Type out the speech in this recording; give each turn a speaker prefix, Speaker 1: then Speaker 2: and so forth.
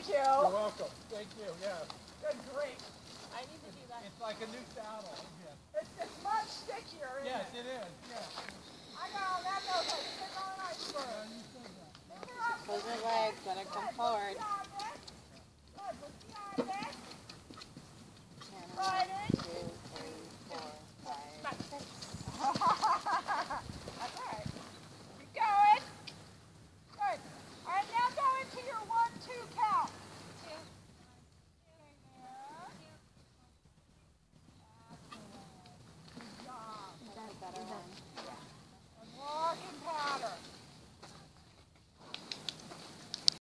Speaker 1: Thank you. You're
Speaker 2: welcome. Thank you. Yeah.
Speaker 1: Good grief.
Speaker 3: I need to do that.
Speaker 2: It's like a new saddle. Yeah.
Speaker 1: It's, it's much stickier. Isn't yes, it?
Speaker 2: it is. Yeah.
Speaker 1: I know. That goes like sitting on an iceberg. Those your legs that are composed.